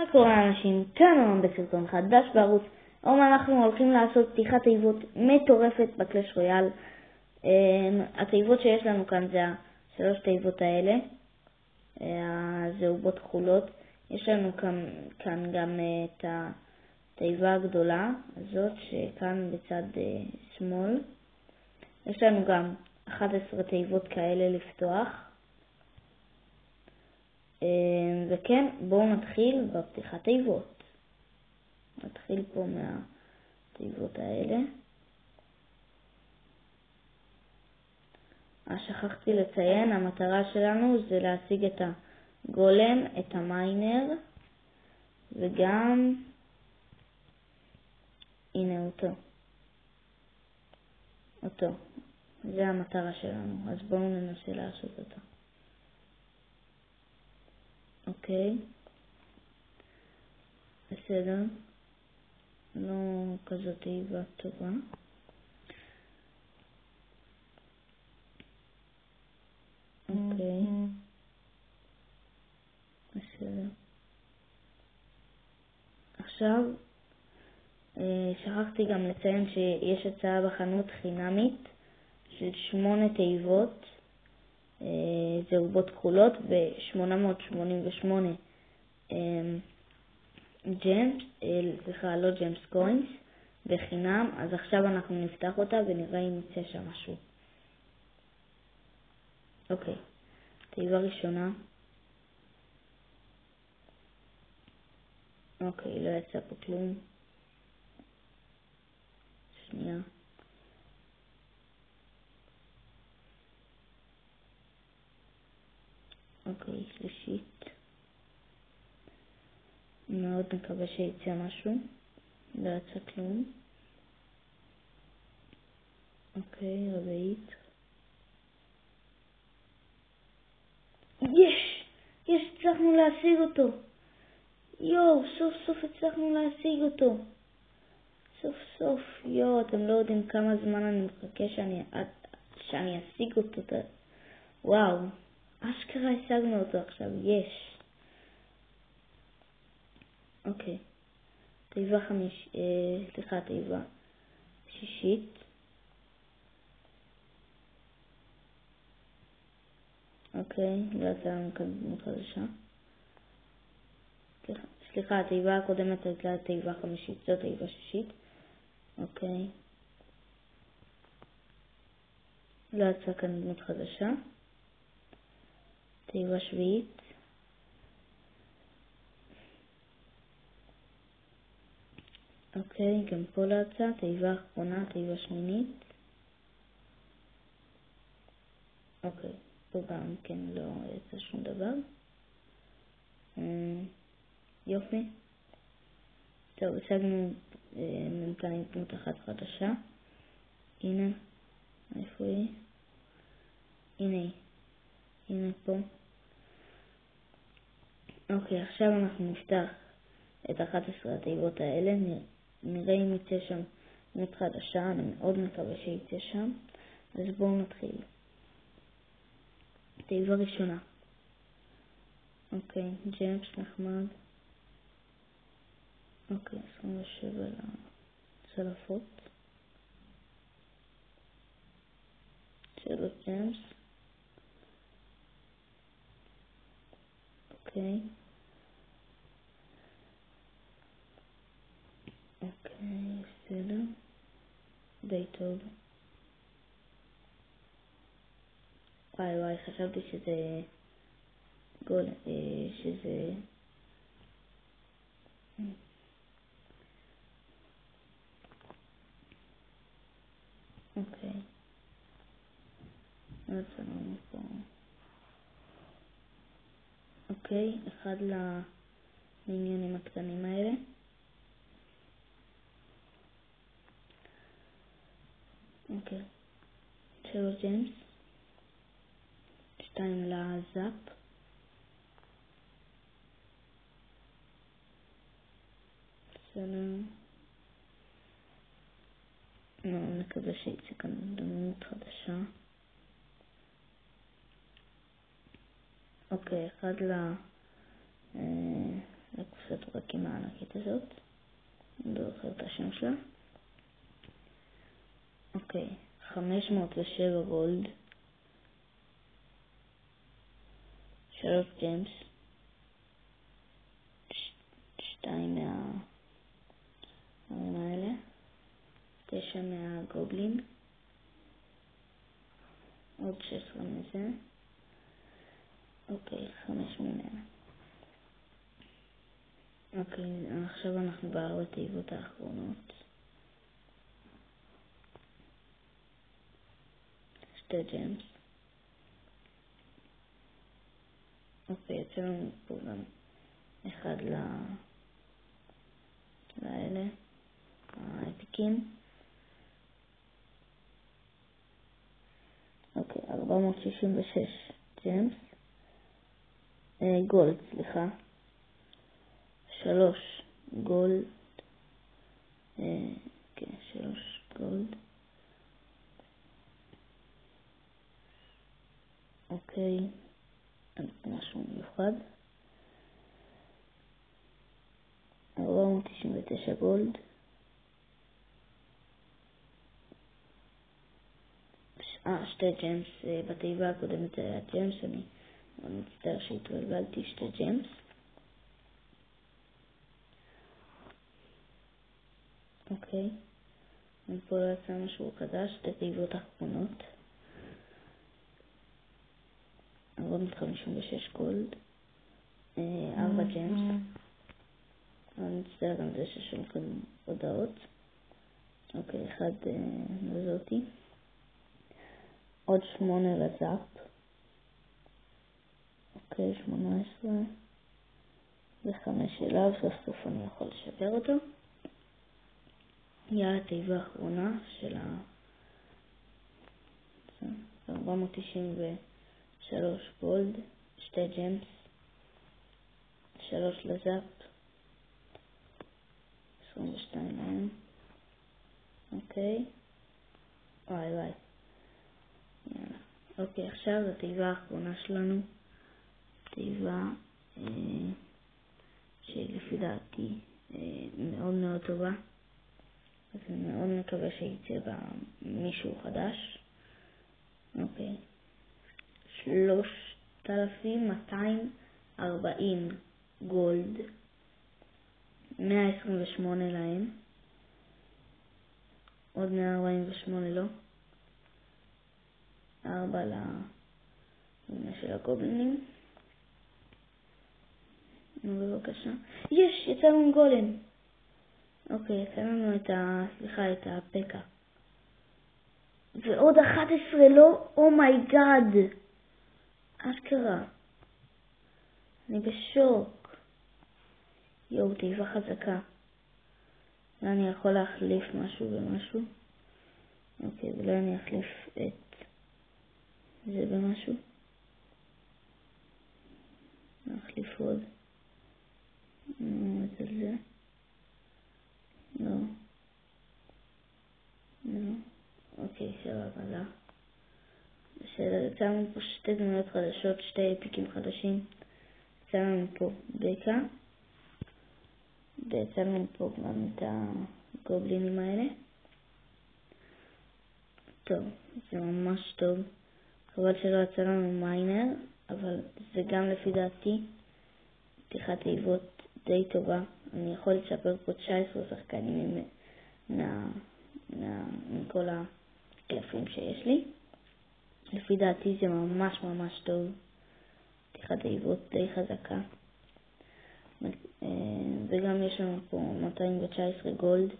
מה קורה אנשים? כאן היום בסרטון חדש בערוץ. היום אנחנו הולכים לעשות פתיחת תיבות מטורפת בקלש רויאל. אמ, התיבות שיש לנו כאן זה השלוש תיבות האלה, הזהובות כחולות. יש לנו כאן, כאן גם אה, את התיבה הגדולה הזאת שכאן בצד אה, שמאל. יש לנו גם 11 תיבות כאלה לפתוח. אה, וכן, בואו נתחיל בפתיחת תיבות. נתחיל פה מהתיבות האלה. אה, שכחתי לציין, המטרה שלנו זה להשיג את הגולם, את המיינר, וגם, הנה אותו, אותו, זה המטרה שלנו, אז בואו ננסה לעשות אותו. אוקיי. בסדר. לא כזאת תיבה טובה. אוקיי. בסדר. עכשיו, אה, שכחתי גם לציין שיש הצעה בחנות חינמית של שמונה תיבות זהובות כחולות ו-888 ג'מס, סליחה, לא ג'מס קוינס, בחינם, אז עכשיו אנחנו נפתח אותה ונראה אם יצא שם משהו. אוקיי, תיבה ראשונה. אוקיי, לא יצא פה כלום. שנייה. אוקיי, שלישית. מאוד מקווה שיצא משהו. לא יצא כלום. אוקיי, רביעית. יש! יש, הצלחנו להשיג אותו. יואו, סוף סוף הצלחנו להשיג אותו. סוף סוף, יואו, אתם לא יודעים כמה זמן אני מחכה שאני, שאני אשיג אותו. וואו. אשכרה השגנו אותו עכשיו, יש. אוקיי. תיבה חמיש... אה, סליחה, תיבה שישית. אוקיי, לא יצא לנו כאן דמות חדשה. סליחה, התיבה הקודמת הייתה תיבה חמישית, זו תיבה שישית. אוקיי. לא יצא כאן דמות חדשה. תיבה שביעית. אוקיי, גם פה לא יצא, תיבה אחרונה, תיבה שמינית. אוקיי, פה גם כן לא יצא שום דבר. אמ, יופי. טוב, השגנו בינתיים דמות אחת חדשה. הנה, איפה היא? הנה היא. הנה פה. אוקיי, עכשיו אנחנו נפתח את 11 התיבות האלה, נראה אם יצא שם דמות חדשה, אני מאוד מקווה שיצא שם, אז בואו נתחיל. תיבה ראשונה. אוקיי, ג'יימס נחמד. אוקיי, 27 לצלפות. שלוש ג'יימס. אוקיי, בסדר. די טוב. וואי וואי, חשבתי שזה גול, אה, שזה... אוקיי. לא. אוקיי? אחד למיניונים הקטנים האלה. אוקיי. שלוש ג'יימס. שתיים לזאפ. בסדר. לא, נקווה שיצא כאן דמות חדשה. אוקיי, אחד. לקופסת הזאת, אני לא זוכר את השם שלה. אוקיי, 507 גולד, 3 ג'יימס, 2 מהדברים האלה, 9 מהגובלין, עוד 16 מזה, אוקיי, 5 ממנה. אוקיי, עכשיו אנחנו בארבע תיבות האחרונות. שתי ג'מס. אוקיי, יוצא לנו פה גם אחד ל... לאלה, האפיקים. אוקיי, 466 ג'מס. אה, גולד, סליחה. שלוש גולד, אה, כן, שלוש גולד. אוקיי, משהו מיוחד. 499 גולד. אה, שתי ג'מס, אה, בתיבה הקודמת היה ג'מס, אני מצטער שהתבלבלתי, שתי ג'מס. אוקיי, ופה לא יצא משהו חדש, שתי תיבות אחרונות. 456 גולד, 4 ג'יימס. אני מצטער גם זה ששולחים הודעות. אוקיי, אחד. אה, עוד שמונה לזאפ. אוקיי, שמונה עשרה. וחמש אליו, סוף סוף אני יכול לשפר אותו. יהיה התיבה האחרונה של ה... 493 גולד, שתי ג'מס, שלוש לזאפ, 22 מהם, אוקיי, וואי וואי, יאללה, אוקיי, עכשיו התיבה האחרונה שלנו, תיבה אה, שלפי דעתי אה, מאוד מאוד טובה. אז אני מאוד מקווה שיצא בה מישהו חדש. אוקיי. 3,240 גולד, 128 להם, עוד 148 לא, 4 למבנה של הגובלינים. נו בבקשה. יש, יצא לנו גולם. אוקיי, יצא לנו את ה... סליחה, את הפקה. ועוד 11 לא? אומייגאד. Oh אשכרה. אני בשוק. יואו, תיבה חזקה. אני יכול להחליף משהו במשהו? אוקיי, אולי אני אחליף את זה במשהו? נחליף עוד. את זה. לא. לא. אוקיי, סבבה, לא. לנו פה שתי דמויות חדשות, שתי פיקים חדשים. יצא לנו פה בקה, ויצא לנו פה גם את הגובלינים האלה. טוב, זה ממש טוב. חבל שלא יצא לנו מיינר, אבל זה גם לפי דעתי פתיחת תיבות די טובה. אני יכול לספר פה 19 שחקנים מכל הקלפים שיש לי. לפי דעתי זה ממש ממש טוב. פתיחת העיבות די חזקה. וגם יש לנו פה 219 גולד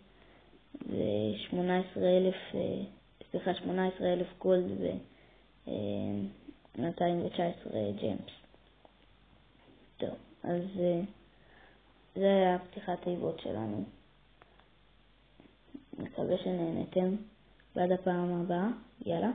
ו-18,000, סליחה, 18,000 גולד ו-219 ג'מפס. טוב, אז... זה היה פתיחת תיבות שלנו. מקווה שנהנתם. ועד הפעם הבאה, יאללה.